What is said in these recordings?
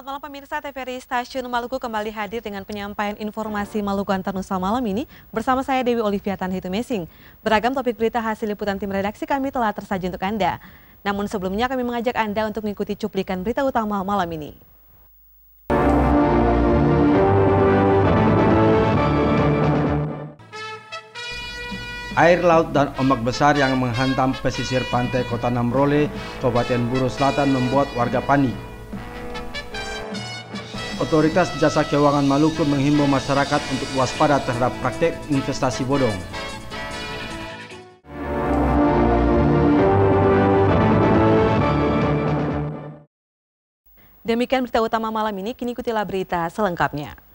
Selamat malam pemirsa TVRI Stasiun Maluku kembali hadir dengan penyampaian informasi Maluku Antar Nusa malam ini bersama saya Dewi Olivia Tanhitu Mesing. Beragam topik berita hasil liputan tim redaksi kami telah tersaji untuk Anda. Namun sebelumnya kami mengajak Anda untuk mengikuti cuplikan berita utama malam ini. Air laut dan ombak besar yang menghantam pesisir pantai Kota Namrole, Kabupaten Buru Selatan membuat warga panik. Otoritas Jasa Keuangan Maluku menghimbau masyarakat untuk waspada terhadap praktek investasi bodong. Demikian berita utama malam ini, kini ikutilah berita selengkapnya.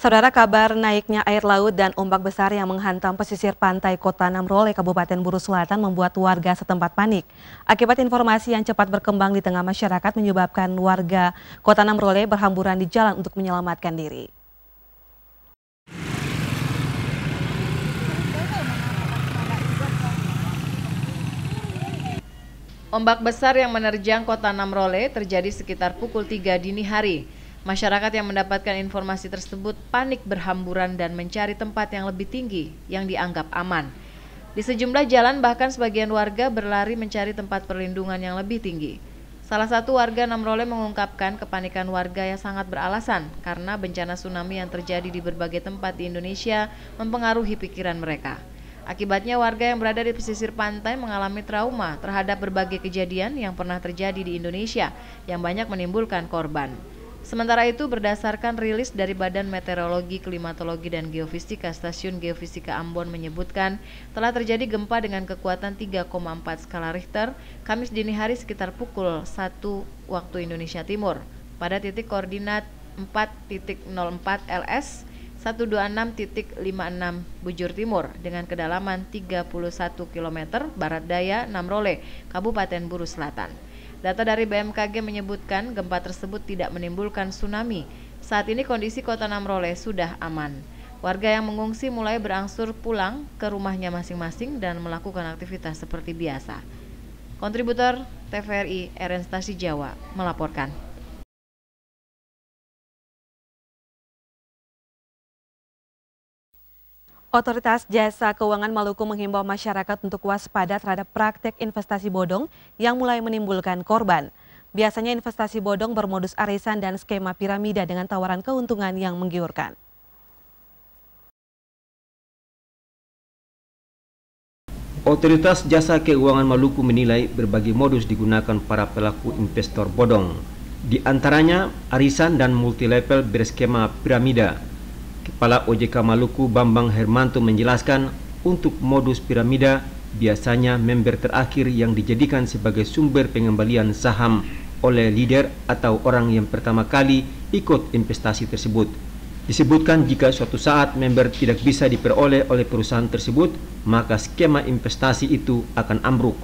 Saudara kabar naiknya air laut dan ombak besar yang menghantam pesisir pantai Kota Namrole, Kabupaten Buru Selatan membuat warga setempat panik. Akibat informasi yang cepat berkembang di tengah masyarakat menyebabkan warga Kota Namrole berhamburan di jalan untuk menyelamatkan diri. Ombak besar yang menerjang kota Namrole terjadi sekitar pukul 3 dini hari. Masyarakat yang mendapatkan informasi tersebut panik berhamburan dan mencari tempat yang lebih tinggi yang dianggap aman. Di sejumlah jalan bahkan sebagian warga berlari mencari tempat perlindungan yang lebih tinggi. Salah satu warga Namrole mengungkapkan kepanikan warga yang sangat beralasan karena bencana tsunami yang terjadi di berbagai tempat di Indonesia mempengaruhi pikiran mereka. Akibatnya warga yang berada di pesisir pantai mengalami trauma terhadap berbagai kejadian yang pernah terjadi di Indonesia yang banyak menimbulkan korban. Sementara itu, berdasarkan rilis dari Badan Meteorologi, Klimatologi, dan Geofisika Stasiun Geofisika Ambon menyebutkan telah terjadi gempa dengan kekuatan 3,4 skala Richter Kamis dini hari sekitar pukul 1 waktu Indonesia Timur pada titik koordinat 4.04 LS 126.56 Bujur Timur dengan kedalaman 31 km barat daya Namrole, Kabupaten Buru Selatan. Data dari BMKG menyebutkan gempa tersebut tidak menimbulkan tsunami. Saat ini kondisi kota Namrole sudah aman. Warga yang mengungsi mulai berangsur pulang ke rumahnya masing-masing dan melakukan aktivitas seperti biasa. Kontributor TVRI Stasi Jawa melaporkan. Otoritas Jasa Keuangan Maluku menghimbau masyarakat untuk waspada terhadap praktek investasi bodong yang mulai menimbulkan korban. Biasanya investasi bodong bermodus arisan dan skema piramida dengan tawaran keuntungan yang menggiurkan. Otoritas Jasa Keuangan Maluku menilai berbagai modus digunakan para pelaku investor bodong. Di antaranya arisan dan multilevel berskema piramida Kepala OJK Maluku Bambang Hermanto menjelaskan untuk modus piramida biasanya member terakhir yang dijadikan sebagai sumber pengembalian saham oleh leader atau orang yang pertama kali ikut investasi tersebut. Disebutkan jika suatu saat member tidak bisa diperoleh oleh perusahaan tersebut, maka skema investasi itu akan ambruk.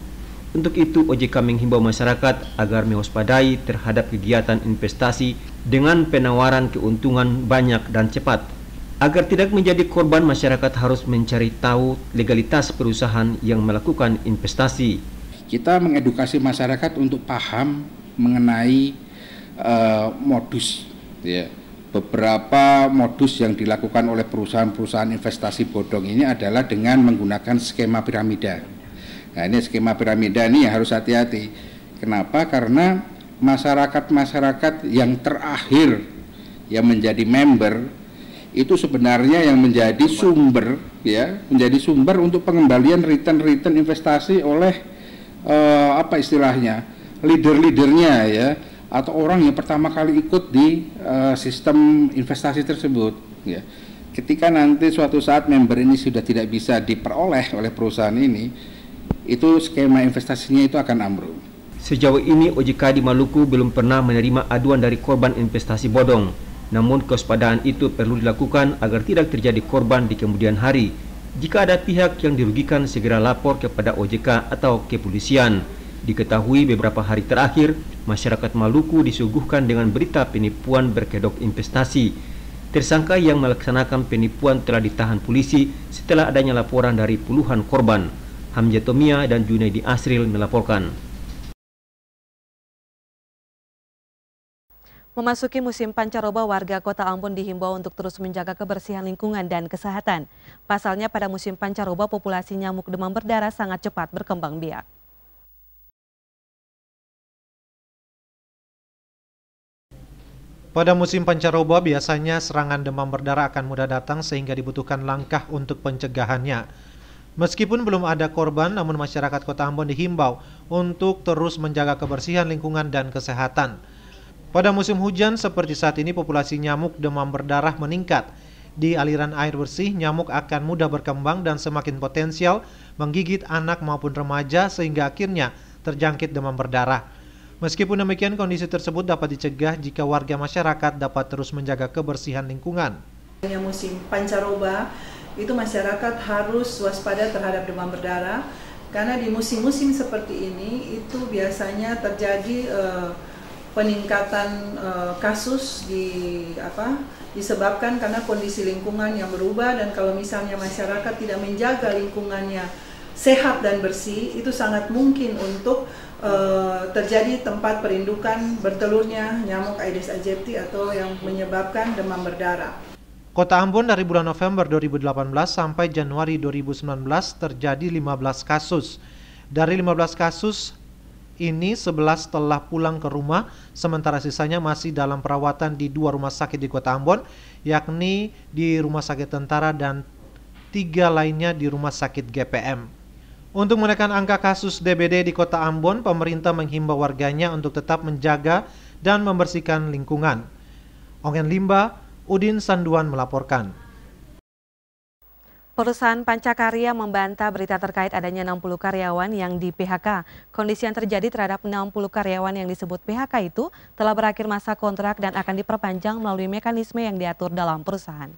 Untuk itu, OJK menghimbau masyarakat agar mewaspadai terhadap kegiatan investasi dengan penawaran keuntungan banyak dan cepat Agar tidak menjadi korban, masyarakat harus mencari tahu legalitas perusahaan yang melakukan investasi. Kita mengedukasi masyarakat untuk paham mengenai uh, modus, ya. Beberapa modus yang dilakukan oleh perusahaan-perusahaan investasi bodong ini adalah dengan menggunakan skema piramida. Nah, ini skema piramida ini harus hati-hati. Kenapa? Karena masyarakat-masyarakat yang terakhir yang menjadi member itu sebenarnya yang menjadi sumber ya menjadi sumber untuk pengembalian return return investasi oleh uh, apa istilahnya leader-leadernya ya atau orang yang pertama kali ikut di uh, sistem investasi tersebut ya. Ketika nanti suatu saat member ini sudah tidak bisa diperoleh oleh perusahaan ini itu skema investasinya itu akan ambruk. Sejauh ini OJK di Maluku belum pernah menerima aduan dari korban investasi bodong namun kewaspadaan itu perlu dilakukan agar tidak terjadi korban di kemudian hari. Jika ada pihak yang dirugikan segera lapor kepada OJK atau kepolisian. Diketahui beberapa hari terakhir, masyarakat Maluku disuguhkan dengan berita penipuan berkedok investasi. Tersangka yang melaksanakan penipuan telah ditahan polisi setelah adanya laporan dari puluhan korban. Hamzah Tomia dan Junaidi Asril melaporkan. Memasuki musim pancaroba, warga kota Ambon dihimbau untuk terus menjaga kebersihan lingkungan dan kesehatan. Pasalnya pada musim pancaroba, populasi nyamuk demam berdarah sangat cepat berkembang biak. Pada musim pancaroba, biasanya serangan demam berdarah akan mudah datang sehingga dibutuhkan langkah untuk pencegahannya. Meskipun belum ada korban, namun masyarakat kota Ambon dihimbau untuk terus menjaga kebersihan lingkungan dan kesehatan. Pada musim hujan seperti saat ini populasi nyamuk demam berdarah meningkat. Di aliran air bersih, nyamuk akan mudah berkembang dan semakin potensial menggigit anak maupun remaja sehingga akhirnya terjangkit demam berdarah. Meskipun demikian, kondisi tersebut dapat dicegah jika warga masyarakat dapat terus menjaga kebersihan lingkungan. Musim pancaroba itu masyarakat harus waspada terhadap demam berdarah karena di musim-musim seperti ini itu biasanya terjadi uh, peningkatan uh, kasus di apa disebabkan karena kondisi lingkungan yang berubah dan kalau misalnya masyarakat tidak menjaga lingkungannya sehat dan bersih itu sangat mungkin untuk uh, terjadi tempat perindukan bertelurnya nyamuk Aedes aegypti atau yang menyebabkan demam berdarah. Kota Ambon dari bulan November 2018 sampai Januari 2019 terjadi 15 kasus. Dari 15 kasus, ini 11 telah pulang ke rumah, sementara sisanya masih dalam perawatan di dua rumah sakit di kota Ambon, yakni di Rumah Sakit Tentara dan tiga lainnya di Rumah Sakit GPM. Untuk menekan angka kasus DBD di kota Ambon, pemerintah menghimbau warganya untuk tetap menjaga dan membersihkan lingkungan. Ongen Limba, Udin Sanduan melaporkan. Perusahaan Pancakarya membantah berita terkait adanya 60 karyawan yang di PHK. Kondisi yang terjadi terhadap 60 karyawan yang disebut PHK itu telah berakhir masa kontrak dan akan diperpanjang melalui mekanisme yang diatur dalam perusahaan.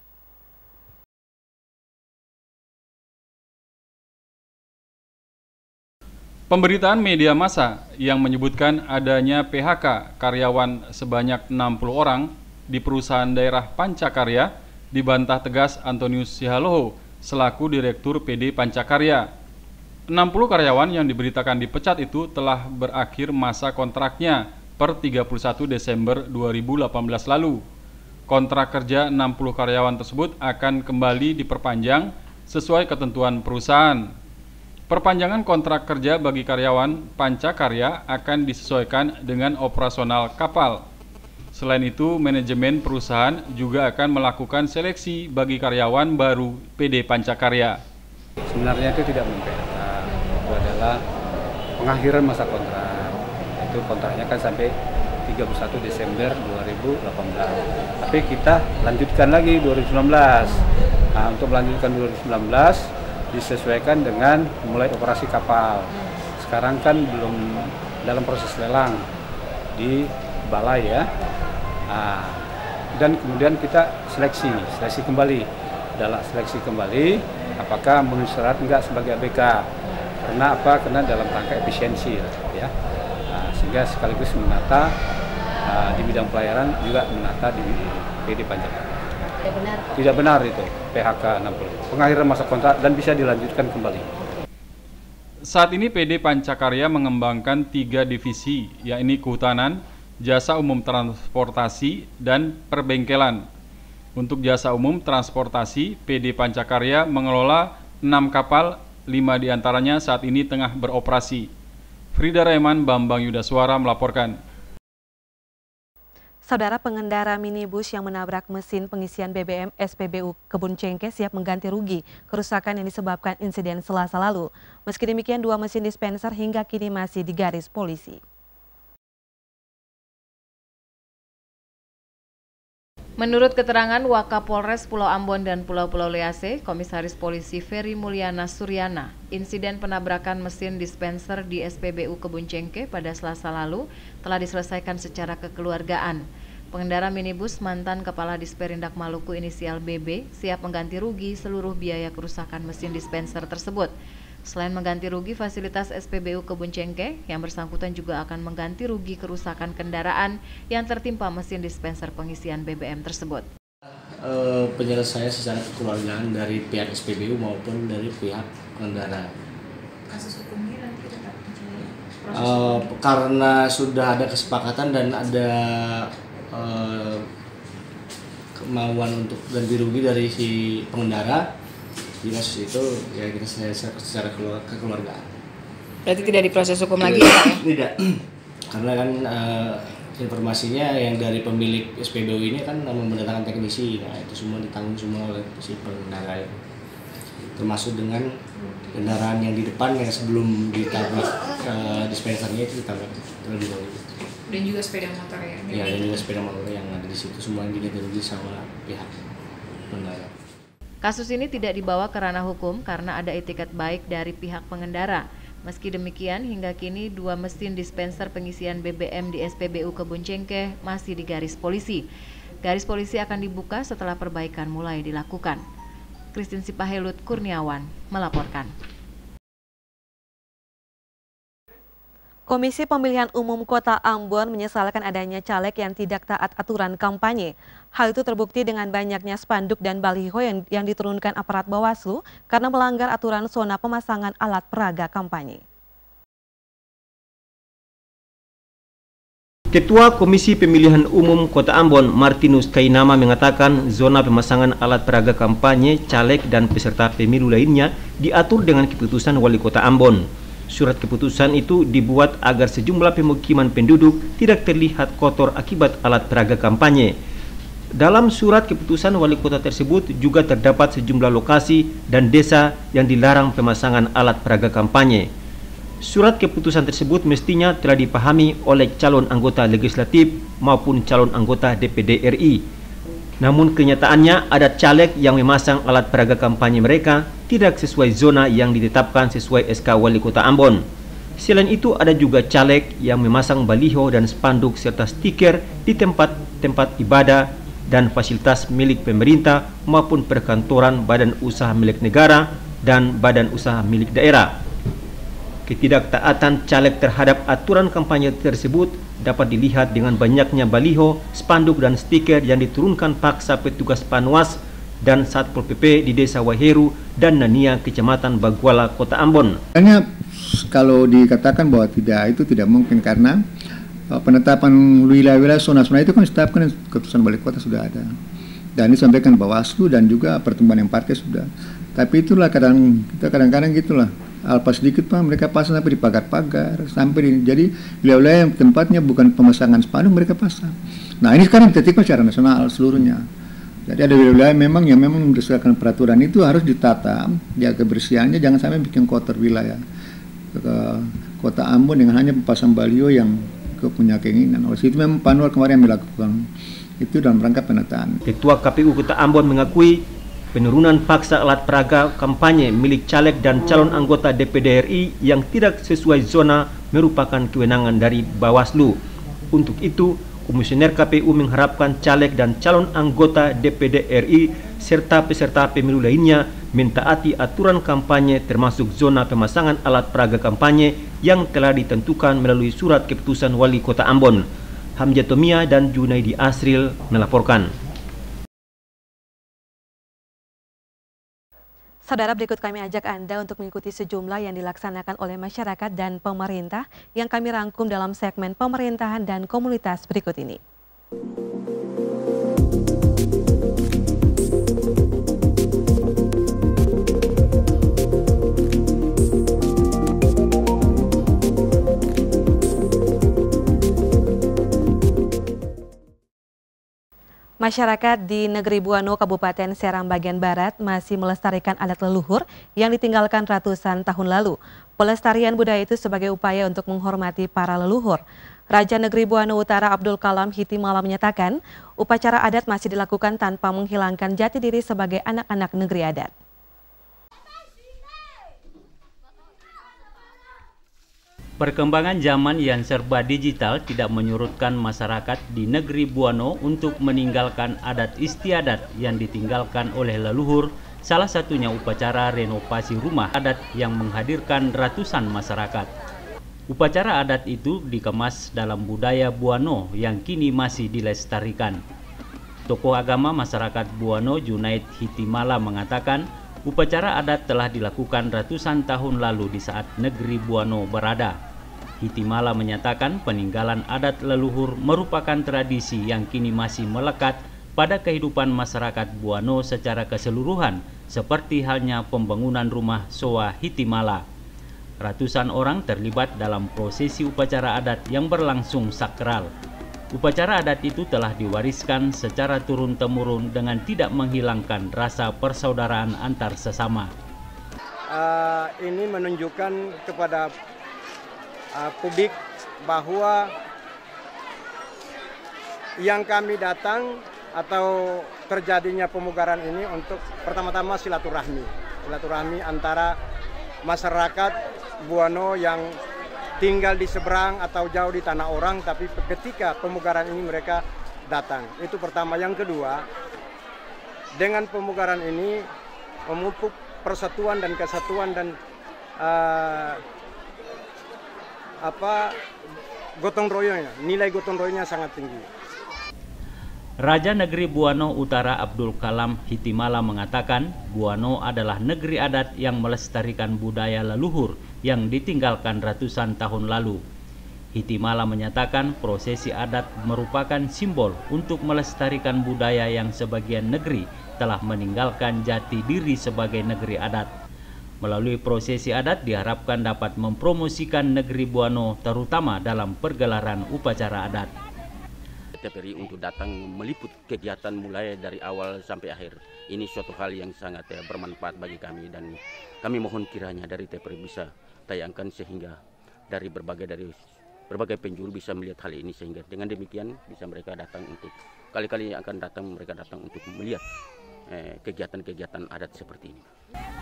Pemberitaan media massa yang menyebutkan adanya PHK karyawan sebanyak 60 orang di perusahaan daerah Pancakarya dibantah tegas Antonius Sihaloho selaku Direktur PD Pancakarya. 60 karyawan yang diberitakan dipecat itu telah berakhir masa kontraknya per 31 Desember 2018 lalu. Kontrak kerja 60 karyawan tersebut akan kembali diperpanjang sesuai ketentuan perusahaan. Perpanjangan kontrak kerja bagi karyawan Pancakarya akan disesuaikan dengan operasional kapal. Selain itu, manajemen perusahaan juga akan melakukan seleksi bagi karyawan baru PD Pancakarya. Sebenarnya itu tidak memphk itu adalah pengakhiran masa kontrak. Itu kontraknya kan sampai 31 Desember 2018. Tapi kita lanjutkan lagi 2019. Nah, untuk melanjutkan 2019 disesuaikan dengan mulai operasi kapal. Sekarang kan belum dalam proses lelang di balai ya Nah, dan kemudian kita seleksi, seleksi kembali. Dalam seleksi kembali, apakah memenuhi syarat enggak sebagai ABK? Karena apa? Karena dalam rangka efisiensi, ya. Nah, sehingga sekaligus menata uh, di bidang pelayaran juga menata di PD Panjang. Tidak benar. Tidak benar itu PHK 60. Pengakhiran masa kontrak dan bisa dilanjutkan kembali. Saat ini PD Pancakarya mengembangkan tiga divisi, yakni kehutanan, jasa umum transportasi, dan perbengkelan. Untuk jasa umum transportasi, PD Pancakarya mengelola 6 kapal, 5 di antaranya saat ini tengah beroperasi. Frida Reman Bambang Yudaswara melaporkan. Saudara pengendara minibus yang menabrak mesin pengisian BBM SPBU Kebun Cengkeh siap mengganti rugi kerusakan yang disebabkan insiden selasa lalu. Meski demikian, dua mesin dispenser hingga kini masih digaris polisi. Menurut keterangan Wakapolres Pulau Ambon dan Pulau-Pulau Lease, Komisaris Polisi Ferry Mulyana Suryana, insiden penabrakan mesin dispenser di SPBU Kebun Cengke pada selasa lalu telah diselesaikan secara kekeluargaan. Pengendara minibus mantan Kepala Disperindak Maluku inisial BB siap mengganti rugi seluruh biaya kerusakan mesin dispenser tersebut. Selain mengganti rugi fasilitas SPBU Kebun Cengke, yang bersangkutan juga akan mengganti rugi kerusakan kendaraan yang tertimpa mesin dispenser pengisian BBM tersebut. uh, penyelesaian secara kekeluargaan dari pihak SPBU maupun dari pihak pengendara. Kasus hukumnya nanti tetap uh, karena sudah ada kesepakatan dan ada uh, kemauan untuk ganti rugi dari si pengendara di kasus itu ya kita selesai secara kekeluargaan. Berarti tidak diproses hukum lagi ya? Tidak, karena kan uh, informasinya yang dari pemilik SPBU ini kan mendatangkan teknisi, nah itu semua ditanggung semua oleh si pengendara itu. Termasuk dengan kendaraan yang di depan yang sebelum ditabrak uh, dispensernya itu ditabrak terlebih dahulu. Dan juga sepeda motor ya? Iya, dan juga sepeda motor yang ada di situ semua yang diganti sama pihak. Kasus ini tidak dibawa ke ranah hukum karena ada etiket baik dari pihak pengendara. Meski demikian, hingga kini dua mesin dispenser pengisian BBM di SPBU Kebun Cengkeh masih di garis polisi. Garis polisi akan dibuka setelah perbaikan mulai dilakukan. Kristin Sipahelut Kurniawan melaporkan. Komisi Pemilihan Umum Kota Ambon menyesalkan adanya caleg yang tidak taat aturan kampanye. Hal itu terbukti dengan banyaknya spanduk dan baliho yang, yang diturunkan aparat Bawaslu karena melanggar aturan zona pemasangan alat peraga kampanye. Ketua Komisi Pemilihan Umum Kota Ambon, Martinus Kainama mengatakan zona pemasangan alat peraga kampanye, caleg dan peserta pemilu lainnya diatur dengan keputusan Wali Kota Ambon. Surat keputusan itu dibuat agar sejumlah pemukiman penduduk tidak terlihat kotor akibat alat peraga kampanye. Dalam surat keputusan wali kota tersebut juga terdapat sejumlah lokasi dan desa yang dilarang pemasangan alat peraga kampanye. Surat keputusan tersebut mestinya telah dipahami oleh calon anggota legislatif maupun calon anggota DPD RI namun kenyataannya ada caleg yang memasang alat peraga kampanye mereka tidak sesuai zona yang ditetapkan sesuai SK Wali Kota Ambon. Selain itu ada juga caleg yang memasang baliho dan spanduk serta stiker di tempat-tempat ibadah dan fasilitas milik pemerintah maupun perkantoran badan usaha milik negara dan badan usaha milik daerah. Ketidaktaatan caleg terhadap aturan kampanye tersebut dapat dilihat dengan banyaknya baliho, spanduk dan stiker yang diturunkan paksa petugas Panwas dan Satpol PP di Desa Waheru dan Nania, Kecamatan Baguala, Kota Ambon. Hanya kalau dikatakan bahwa tidak itu tidak mungkin karena penetapan wilayah-wilayah zona-zona itu kan ditetapkan keputusan balik kota sudah ada. Dan disampaikan Bawaslu dan juga pertemuan yang partai sudah. Tapi itulah kadang kita kadang-kadang gitulah. Alpa sedikit pak mereka pasang sampai di pagar-pagar sampai di jadi wilayah-wilayah yang tempatnya bukan pemasangan spanduk mereka pasang. Nah ini sekarang ditertibkan secara nasional seluruhnya. Jadi ada wilayah memang yang memang berdasarkan peraturan itu harus ditata jaga kebersihannya jangan sampai bikin kotor wilayah ke kota Ambon dengan hanya pasang baliho yang punya keinginan oleh itu memang Panwar kemarin melakukan itu dalam rangka penataan. Ketua KPU Kota Ambon mengakui penurunan paksa alat peraga kampanye milik caleg dan calon anggota DPD RI yang tidak sesuai zona merupakan kewenangan dari Bawaslu. Untuk itu, Komisioner KPU mengharapkan caleg dan calon anggota DPD RI serta peserta pemilu lainnya mentaati aturan kampanye termasuk zona pemasangan alat peraga kampanye yang telah ditentukan melalui surat keputusan Wali Kota Ambon. Hamjatomia dan Junaidi Asril melaporkan. Saudara berikut kami ajak Anda untuk mengikuti sejumlah yang dilaksanakan oleh masyarakat dan pemerintah yang kami rangkum dalam segmen pemerintahan dan komunitas berikut ini. Masyarakat di Negeri Buano, Kabupaten Serang bagian Barat masih melestarikan adat leluhur yang ditinggalkan ratusan tahun lalu. Pelestarian budaya itu sebagai upaya untuk menghormati para leluhur. Raja Negeri Buano Utara Abdul Kalam Hiti Malam menyatakan, upacara adat masih dilakukan tanpa menghilangkan jati diri sebagai anak-anak negeri adat. Perkembangan zaman yang serba digital tidak menyurutkan masyarakat di negeri Buano untuk meninggalkan adat istiadat yang ditinggalkan oleh leluhur, salah satunya upacara renovasi rumah adat yang menghadirkan ratusan masyarakat. Upacara adat itu dikemas dalam budaya Buano yang kini masih dilestarikan. Tokoh agama masyarakat Buano Junaid Hitimala mengatakan upacara adat telah dilakukan ratusan tahun lalu di saat negeri Buano berada. Hitimala menyatakan peninggalan adat leluhur merupakan tradisi yang kini masih melekat pada kehidupan masyarakat Buano secara keseluruhan seperti halnya pembangunan rumah Soa Hitimala. Ratusan orang terlibat dalam prosesi upacara adat yang berlangsung sakral. Upacara adat itu telah diwariskan secara turun-temurun dengan tidak menghilangkan rasa persaudaraan antar sesama. Uh, ini menunjukkan kepada uh, publik bahwa yang kami datang atau terjadinya pemugaran ini untuk pertama-tama silaturahmi, silaturahmi antara masyarakat Buano yang tinggal di seberang atau jauh di tanah orang, tapi ketika pemugaran ini mereka datang. Itu pertama. Yang kedua, dengan pemugaran ini memupuk persatuan dan kesatuan dan uh, apa gotong royongnya, nilai gotong royongnya sangat tinggi. Raja Negeri Buano Utara Abdul Kalam Hitimala mengatakan Buano adalah negeri adat yang melestarikan budaya leluhur yang ditinggalkan ratusan tahun lalu. Hitimala menyatakan prosesi adat merupakan simbol untuk melestarikan budaya yang sebagian negeri telah meninggalkan jati diri sebagai negeri adat. Melalui prosesi adat diharapkan dapat mempromosikan negeri Buano terutama dalam pergelaran upacara adat. TPRI untuk datang meliput kegiatan mulai dari awal sampai akhir. Ini suatu hal yang sangat ya, bermanfaat bagi kami dan kami mohon kiranya dari TPRI bisa tayangkan sehingga dari berbagai dari berbagai penjuru bisa melihat hal ini sehingga dengan demikian bisa mereka datang untuk kali-kali yang akan datang mereka datang untuk melihat kegiatan-kegiatan eh, adat seperti ini.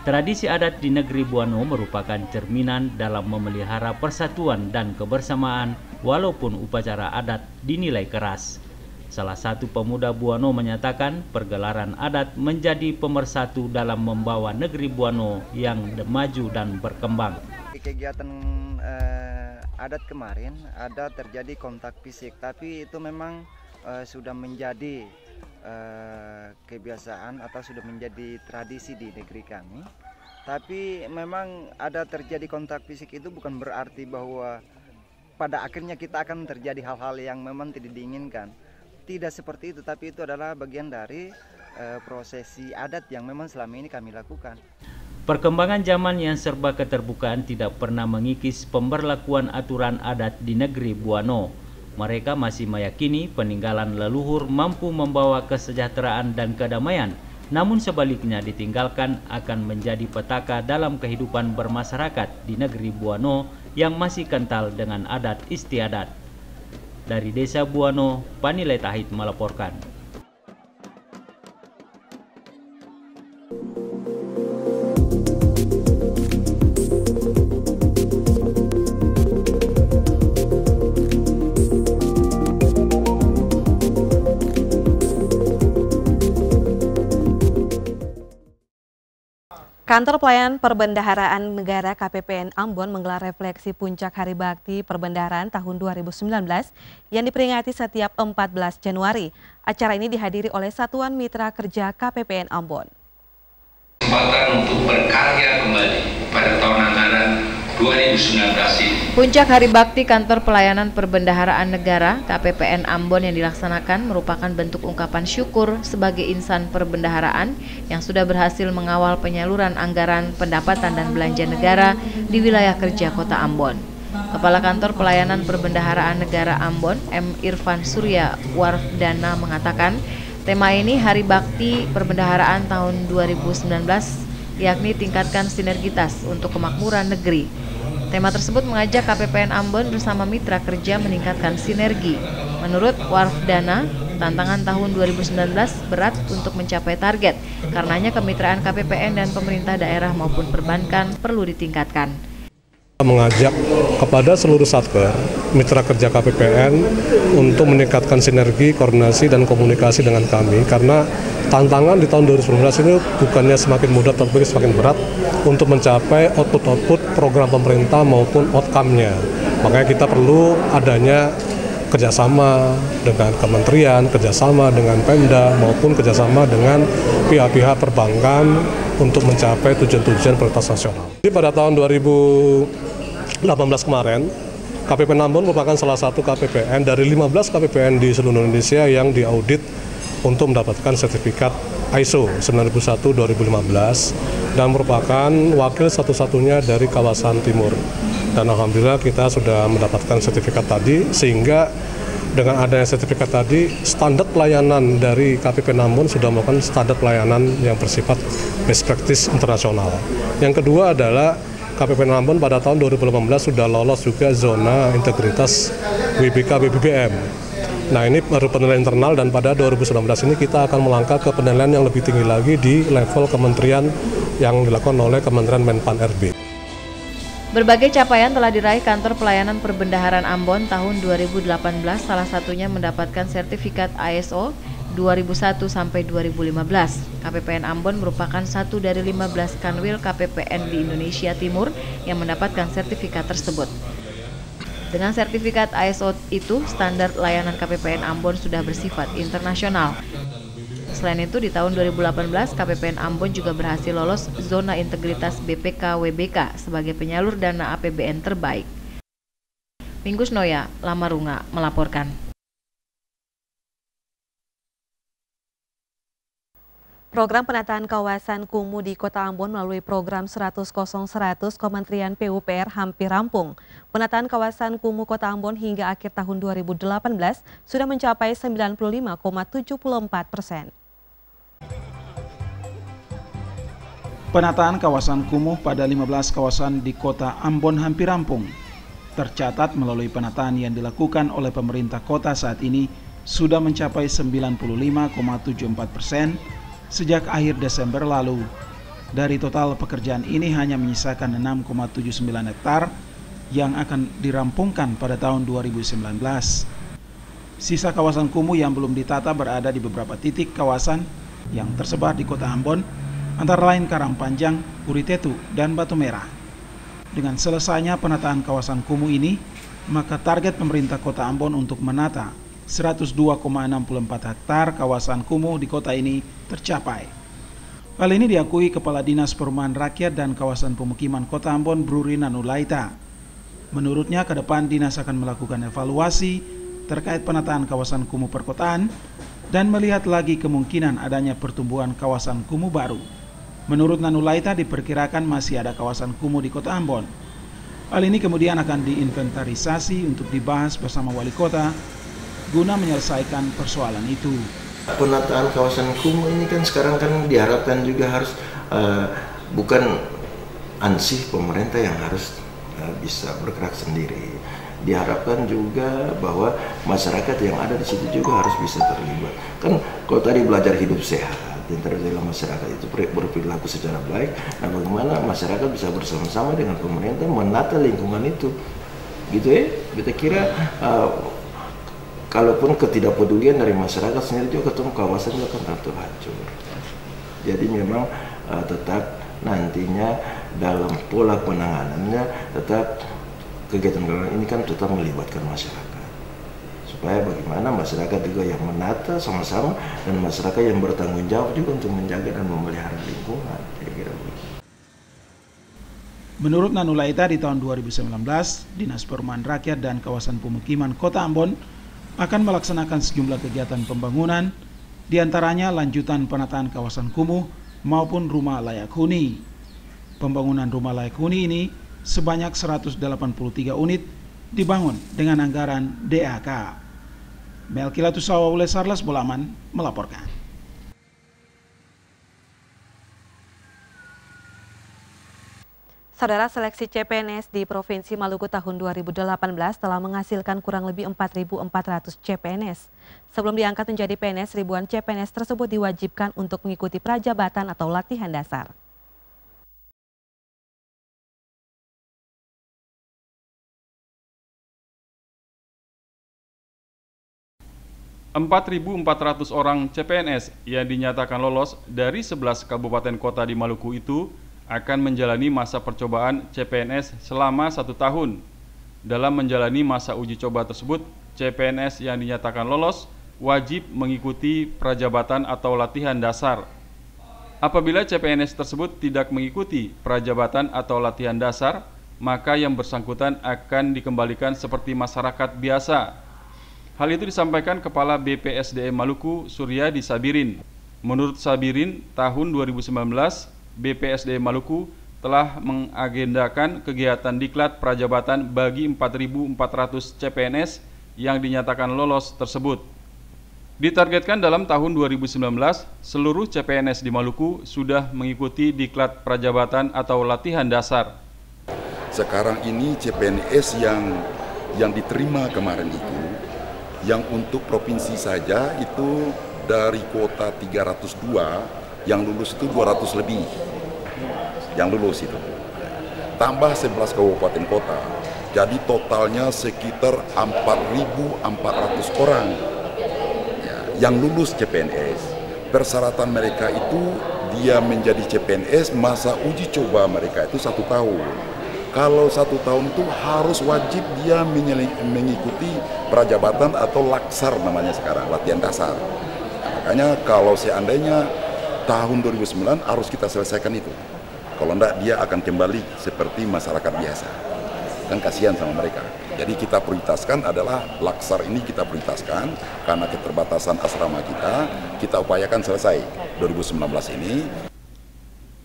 Tradisi adat di negeri Buano merupakan cerminan dalam memelihara persatuan dan kebersamaan walaupun upacara adat dinilai keras. Salah satu pemuda Buano menyatakan pergelaran adat menjadi pemersatu dalam membawa negeri Buano yang maju dan berkembang. Kegiatan eh, adat kemarin ada terjadi kontak fisik, tapi itu memang eh, sudah menjadi Eh, kebiasaan atau sudah menjadi tradisi di negeri kami. Tapi memang ada terjadi kontak fisik itu bukan berarti bahwa pada akhirnya kita akan terjadi hal-hal yang memang tidak diinginkan. Tidak seperti itu, tapi itu adalah bagian dari uh, prosesi adat yang memang selama ini kami lakukan. Perkembangan zaman yang serba keterbukaan tidak pernah mengikis pemberlakuan aturan adat di negeri Buano mereka masih meyakini peninggalan leluhur mampu membawa kesejahteraan dan kedamaian, namun sebaliknya ditinggalkan akan menjadi petaka dalam kehidupan bermasyarakat di negeri Buano yang masih kental dengan adat istiadat. Dari Desa Buano, Panilai Tahit melaporkan. Kantor Pelayanan Perbendaharaan Negara KPPN Ambon menggelar refleksi puncak Hari Bakti Perbendaharaan tahun 2019 yang diperingati setiap 14 Januari. Acara ini dihadiri oleh Satuan Mitra Kerja KPPN Ambon. Kesempatan untuk berkarya kembali pada tahun 2019 ini. Puncak Hari Bakti Kantor Pelayanan Perbendaharaan Negara KPPN Ambon yang dilaksanakan merupakan bentuk ungkapan syukur sebagai insan perbendaharaan yang sudah berhasil mengawal penyaluran anggaran pendapatan dan belanja negara di wilayah kerja Kota Ambon. Kepala Kantor Pelayanan Perbendaharaan Negara Ambon, M. Irfan Surya Warfdana mengatakan, tema ini Hari Bakti Perbendaharaan tahun 2019 yakni tingkatkan sinergitas untuk kemakmuran negeri Tema tersebut mengajak KPPN Ambon bersama mitra kerja meningkatkan sinergi. Menurut Warfdana, tantangan tahun 2019 berat untuk mencapai target. Karenanya kemitraan KPPN dan pemerintah daerah maupun perbankan perlu ditingkatkan mengajak kepada seluruh satker mitra kerja KPPN untuk meningkatkan sinergi, koordinasi dan komunikasi dengan kami karena tantangan di tahun 2019 ini bukannya semakin mudah tapi semakin berat untuk mencapai output-output program pemerintah maupun outcome-nya. Makanya kita perlu adanya kerjasama dengan kementerian, kerjasama dengan Pemda maupun kerjasama dengan pihak-pihak perbankan untuk mencapai tujuan-tujuan prioritas nasional. Jadi pada tahun 2018 kemarin, KPP Ambon merupakan salah satu KPPN dari 15 KPPN di seluruh Indonesia yang diaudit untuk mendapatkan sertifikat ISO 9001-2015 dan merupakan wakil satu-satunya dari kawasan timur. Dan Alhamdulillah kita sudah mendapatkan sertifikat tadi sehingga dengan adanya sertifikat tadi standar pelayanan dari KPP Namun sudah melakukan standar pelayanan yang bersifat best practice internasional. Yang kedua adalah KPP Namun pada tahun 2018 sudah lolos juga zona integritas WBK BBBM Nah ini baru penilaian internal dan pada 2019 ini kita akan melangkah ke penilaian yang lebih tinggi lagi di level kementerian yang dilakukan oleh Kementerian Menpan RB. Berbagai capaian telah diraih Kantor Pelayanan Perbendaharaan Ambon tahun 2018, salah satunya mendapatkan sertifikat ISO 2001 sampai 2015. KPPN Ambon merupakan satu dari 15 kanwil KPPN di Indonesia Timur yang mendapatkan sertifikat tersebut. Dengan sertifikat ISO itu, standar layanan KPPN Ambon sudah bersifat internasional. Selain itu, di tahun 2018, KPPN Ambon juga berhasil lolos zona integritas BPK WBK sebagai penyalur dana APBN terbaik. Minggus Noya, Lamarunga, melaporkan. Program penataan kawasan kumuh di Kota Ambon melalui program 100 100 Kementerian PUPR hampir rampung. Penataan kawasan kumuh Kota Ambon hingga akhir tahun 2018 sudah mencapai 95,74 persen. Penataan kawasan kumuh pada 15 kawasan di Kota Ambon hampir rampung. Tercatat melalui penataan yang dilakukan oleh pemerintah kota saat ini sudah mencapai 95,74 persen sejak akhir Desember lalu. Dari total pekerjaan ini hanya menyisakan 6,79 hektar yang akan dirampungkan pada tahun 2019. Sisa kawasan kumuh yang belum ditata berada di beberapa titik kawasan yang tersebar di kota Ambon, antara lain Karangpanjang, Uritetu, dan Batu Merah. Dengan selesainya penataan kawasan kumuh ini, maka target pemerintah kota Ambon untuk menata 102,64 hektar kawasan kumuh di kota ini tercapai. Hal ini diakui Kepala Dinas Perumahan Rakyat dan Kawasan Pemukiman Kota Ambon Bruri Nanulaita. Menurutnya ke depan dinas akan melakukan evaluasi terkait penataan kawasan kumuh perkotaan dan melihat lagi kemungkinan adanya pertumbuhan kawasan kumuh baru. Menurut Nanulaita diperkirakan masih ada kawasan kumuh di Kota Ambon. Hal ini kemudian akan diinventarisasi untuk dibahas bersama wali kota guna menyelesaikan persoalan itu. Penataan kawasan kumuh ini kan sekarang kan diharapkan juga harus uh, bukan ansih pemerintah yang harus uh, bisa bergerak sendiri. Diharapkan juga bahwa masyarakat yang ada di situ juga harus bisa terlibat. Kan kalau tadi belajar hidup sehat, yang terjadi masyarakat itu berperilaku secara baik. Nah, bagaimana masyarakat bisa bersama-sama dengan pemerintah menata lingkungan itu, gitu ya? Kita kira uh, kalaupun ketidakpedulian dari masyarakat sendiri juga ketemu kawasan akan tentu hancur. Jadi memang uh, tetap nantinya dalam pola penanganannya tetap kegiatan kegiatan ini kan tetap melibatkan masyarakat supaya bagaimana masyarakat juga yang menata sama-sama dan masyarakat yang bertanggung jawab juga untuk menjaga dan memelihara lingkungan kira-kira Menurut Nanulaita di tahun 2019, Dinas Perumahan Rakyat dan Kawasan Pemukiman Kota Ambon akan melaksanakan sejumlah kegiatan pembangunan, di antaranya lanjutan penataan kawasan kumuh maupun rumah layak huni. Pembangunan rumah layak huni ini sebanyak 183 unit dibangun dengan anggaran DAK. Melkilatus Sawawule Sarlas Bolaman melaporkan. Saudara seleksi CPNS di Provinsi Maluku tahun 2018 telah menghasilkan kurang lebih 4.400 CPNS. Sebelum diangkat menjadi PNS, ribuan CPNS tersebut diwajibkan untuk mengikuti prajabatan atau latihan dasar. Empat ratus orang CPNS yang dinyatakan lolos dari 11 kabupaten kota di Maluku itu akan menjalani masa percobaan CPNS selama satu tahun. Dalam menjalani masa uji coba tersebut, CPNS yang dinyatakan lolos wajib mengikuti prajabatan atau latihan dasar. Apabila CPNS tersebut tidak mengikuti prajabatan atau latihan dasar, maka yang bersangkutan akan dikembalikan seperti masyarakat biasa. Hal itu disampaikan Kepala BPSDM Maluku Suryadi Sabirin. Menurut Sabirin, tahun 2019 BPSDM Maluku telah mengagendakan kegiatan diklat prajabatan bagi 4.400 CPNS yang dinyatakan lolos tersebut. Ditargetkan dalam tahun 2019, seluruh CPNS di Maluku sudah mengikuti diklat prajabatan atau latihan dasar. Sekarang ini CPNS yang yang diterima kemarin itu, yang untuk provinsi saja itu dari kuota 302, yang lulus itu 200 lebih. Yang lulus itu. Tambah 11 kabupaten kota. Jadi totalnya sekitar 4.400 orang yang lulus CPNS, persyaratan mereka itu dia menjadi CPNS masa uji coba mereka itu satu tahun. Kalau satu tahun itu harus wajib dia mengikuti prajabatan atau laksar namanya sekarang, latihan dasar. Makanya kalau seandainya tahun 2009 harus kita selesaikan itu. Kalau enggak dia akan kembali seperti masyarakat biasa. Kan kasihan sama mereka. Jadi kita prioritaskan adalah laksar ini kita prioritaskan karena keterbatasan asrama kita, kita upayakan selesai 2019 ini.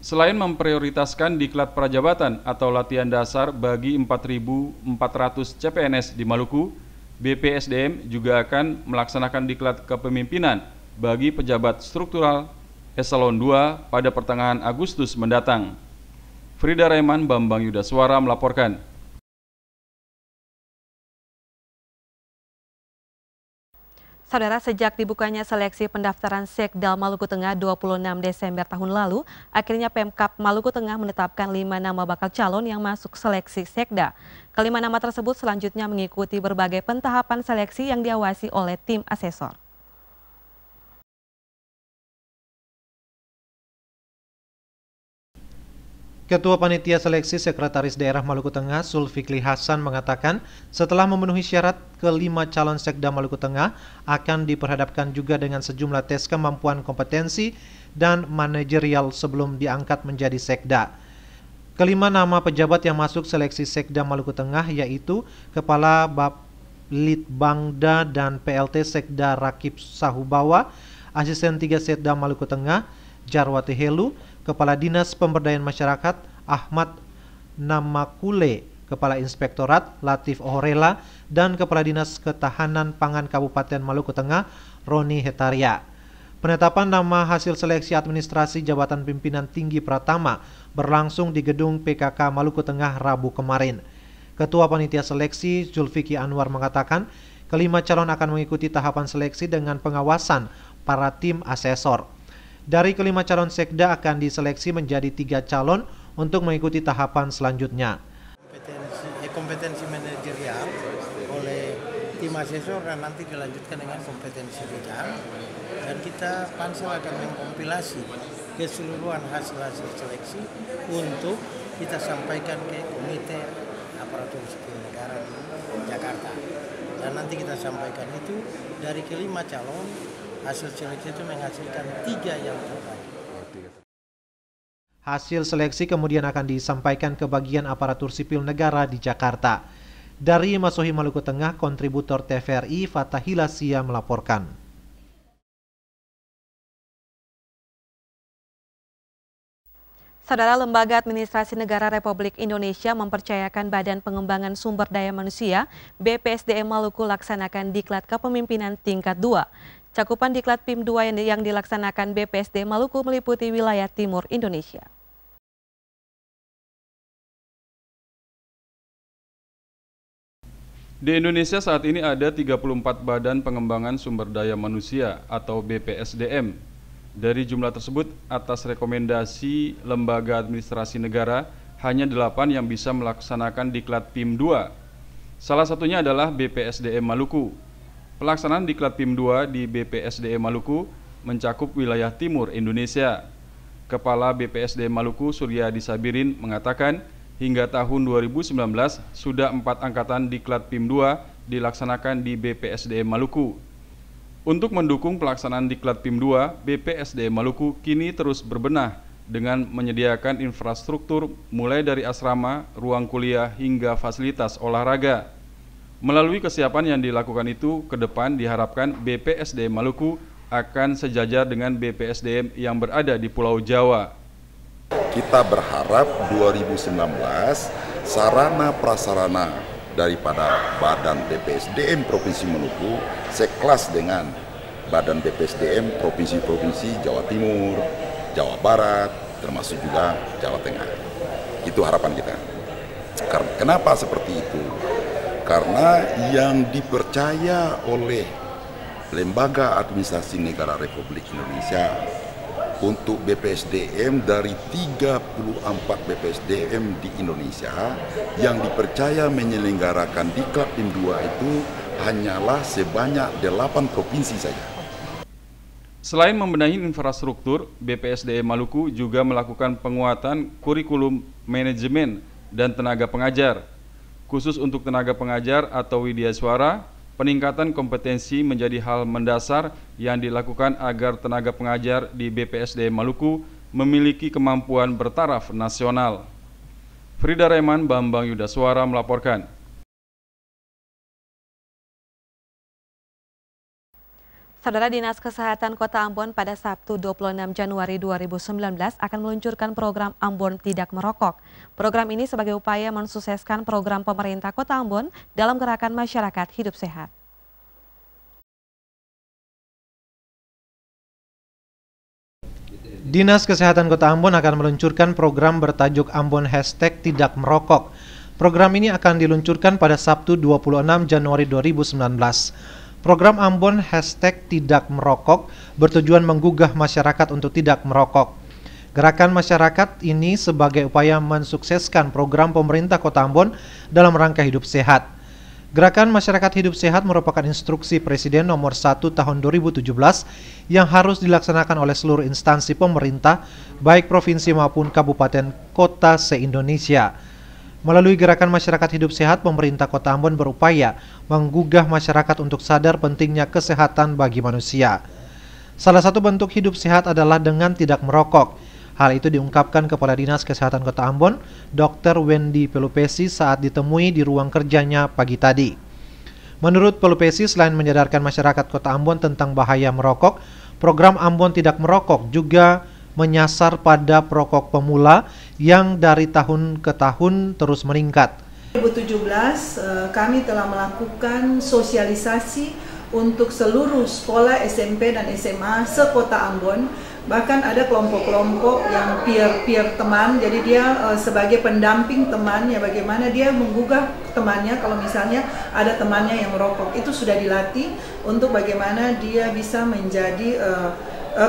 Selain memprioritaskan diklat prajabatan atau latihan dasar bagi 4.400 CPNS di Maluku, BPSDM juga akan melaksanakan diklat kepemimpinan bagi pejabat struktural eselon 2 pada pertengahan Agustus mendatang. Frida Raiman Bambang Yudaswara melaporkan. Saudara, sejak dibukanya seleksi pendaftaran Sekdal Maluku Tengah 26 Desember tahun lalu, akhirnya Pemkap Maluku Tengah menetapkan lima nama bakal calon yang masuk seleksi Sekda. Kelima nama tersebut selanjutnya mengikuti berbagai pentahapan seleksi yang diawasi oleh tim asesor. Ketua Panitia Seleksi Sekretaris Daerah Maluku Tengah Sulfikli Hasan mengatakan setelah memenuhi syarat kelima calon Sekda Maluku Tengah akan diperhadapkan juga dengan sejumlah tes kemampuan kompetensi dan manajerial sebelum diangkat menjadi Sekda. Kelima nama pejabat yang masuk seleksi Sekda Maluku Tengah yaitu Kepala Bab Litbangda dan PLT Sekda Rakib Sahubawa, Asisten 3 Sekda Maluku Tengah, Jarwati Helu, Kepala Dinas Pemberdayaan Masyarakat Ahmad Namakule, Kepala Inspektorat Latif Ohorela, dan Kepala Dinas Ketahanan Pangan Kabupaten Maluku Tengah Roni Hetaria. Penetapan nama hasil seleksi administrasi jabatan pimpinan tinggi Pratama berlangsung di gedung PKK Maluku Tengah Rabu kemarin. Ketua Panitia Seleksi Zulfiki Anwar mengatakan, kelima calon akan mengikuti tahapan seleksi dengan pengawasan para tim asesor. Dari kelima calon sekda akan diseleksi menjadi tiga calon untuk mengikuti tahapan selanjutnya. Kompetensi, eh, kompetensi manajerial oleh tim asesor dan nanti dilanjutkan dengan kompetensi bidang dan kita pansel akan mengkompilasi keseluruhan hasil-hasil seleksi untuk kita sampaikan ke komite aparatur sipil negara di Jakarta dan nanti kita sampaikan itu dari kelima calon hasil seleksi itu menghasilkan tiga yang terbaik. Hasil seleksi kemudian akan disampaikan ke bagian aparatur sipil negara di Jakarta. Dari Masohi Maluku Tengah, kontributor TVRI Fatahila Sia melaporkan. Saudara Lembaga Administrasi Negara Republik Indonesia mempercayakan Badan Pengembangan Sumber Daya Manusia BPSDM Maluku laksanakan diklat kepemimpinan tingkat 2. Cakupan diklat PIM 2 yang, dilaksanakan BPSD Maluku meliputi wilayah timur Indonesia. Di Indonesia saat ini ada 34 Badan Pengembangan Sumber Daya Manusia atau BPSDM. Dari jumlah tersebut, atas rekomendasi Lembaga Administrasi Negara, hanya 8 yang bisa melaksanakan diklat PIM 2. Salah satunya adalah BPSDM Maluku. Pelaksanaan Diklat PIM 2 di BPSDE Maluku mencakup wilayah timur Indonesia. Kepala BPSD Maluku Surya Disabirin mengatakan hingga tahun 2019 sudah empat angkatan Diklat PIM 2 dilaksanakan di BPSDM Maluku. Untuk mendukung pelaksanaan Diklat PIM 2, BPSDM Maluku kini terus berbenah dengan menyediakan infrastruktur mulai dari asrama, ruang kuliah hingga fasilitas olahraga. Melalui kesiapan yang dilakukan itu, ke depan diharapkan BPSDM Maluku akan sejajar dengan BPSDM yang berada di Pulau Jawa. Kita berharap 2019 sarana prasarana daripada Badan BPSDM Provinsi Maluku sekelas dengan Badan BPSDM Provinsi-Provinsi Jawa Timur, Jawa Barat, termasuk juga Jawa Tengah. Itu harapan kita. Kenapa seperti itu? Karena yang dipercaya oleh Lembaga Administrasi Negara Republik Indonesia untuk BPSDM dari 34 BPSDM di Indonesia yang dipercaya menyelenggarakan di Klub 2 itu hanyalah sebanyak 8 provinsi saja. Selain membenahi infrastruktur, BPSDM Maluku juga melakukan penguatan kurikulum manajemen dan tenaga pengajar. Khusus untuk tenaga pengajar atau widya suara, peningkatan kompetensi menjadi hal mendasar yang dilakukan agar tenaga pengajar di BPSDM Maluku memiliki kemampuan bertaraf nasional. Frida Reman Bambang Yudaswara melaporkan. Saudara Dinas Kesehatan Kota Ambon pada Sabtu 26 Januari 2019 akan meluncurkan program Ambon Tidak Merokok. Program ini sebagai upaya mensukseskan program pemerintah Kota Ambon dalam gerakan masyarakat hidup sehat. Dinas Kesehatan Kota Ambon akan meluncurkan program bertajuk Ambon Hashtag Tidak Merokok. Program ini akan diluncurkan pada Sabtu 26 Januari 2019. Program Ambon hashtag tidak merokok bertujuan menggugah masyarakat untuk tidak merokok. Gerakan masyarakat ini sebagai upaya mensukseskan program pemerintah Kota Ambon dalam rangka hidup sehat. Gerakan Masyarakat Hidup Sehat merupakan instruksi Presiden nomor 1 tahun 2017 yang harus dilaksanakan oleh seluruh instansi pemerintah, baik provinsi maupun kabupaten kota se-Indonesia. Melalui gerakan masyarakat hidup sehat, pemerintah Kota Ambon berupaya menggugah masyarakat untuk sadar pentingnya kesehatan bagi manusia. Salah satu bentuk hidup sehat adalah dengan tidak merokok. Hal itu diungkapkan Kepala Dinas Kesehatan Kota Ambon, Dr. Wendy Pelupesi saat ditemui di ruang kerjanya pagi tadi. Menurut Pelupesi, selain menyadarkan masyarakat Kota Ambon tentang bahaya merokok, program Ambon Tidak Merokok juga menyasar pada perokok pemula yang dari tahun ke tahun terus meningkat. 2017 kami telah melakukan sosialisasi untuk seluruh sekolah SMP dan SMA sekota Ambon. Bahkan ada kelompok-kelompok yang peer-peer teman. Jadi dia uh, sebagai pendamping temannya bagaimana dia menggugah temannya kalau misalnya ada temannya yang merokok. Itu sudah dilatih untuk bagaimana dia bisa menjadi uh,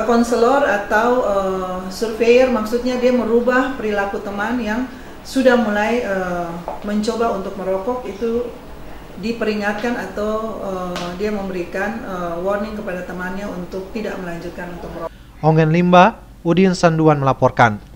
konselor uh, atau uh, surveyor maksudnya dia merubah perilaku teman yang sudah mulai uh, mencoba untuk merokok itu diperingatkan atau uh, dia memberikan uh, warning kepada temannya untuk tidak melanjutkan untuk merokok. Ongen Limba, Udin Sanduan melaporkan.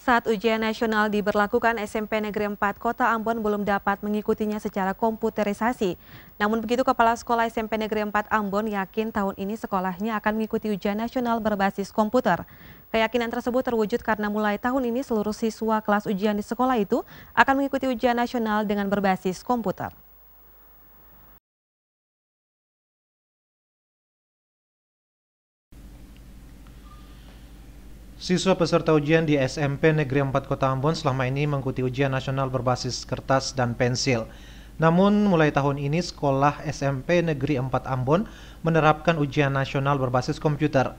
Saat ujian nasional diberlakukan, SMP Negeri 4 Kota Ambon belum dapat mengikutinya secara komputerisasi. Namun begitu Kepala Sekolah SMP Negeri 4 Ambon yakin tahun ini sekolahnya akan mengikuti ujian nasional berbasis komputer. Keyakinan tersebut terwujud karena mulai tahun ini seluruh siswa kelas ujian di sekolah itu akan mengikuti ujian nasional dengan berbasis komputer. Siswa peserta ujian di SMP Negeri 4 Kota Ambon selama ini mengikuti ujian nasional berbasis kertas dan pensil. Namun mulai tahun ini sekolah SMP Negeri 4 Ambon menerapkan ujian nasional berbasis komputer.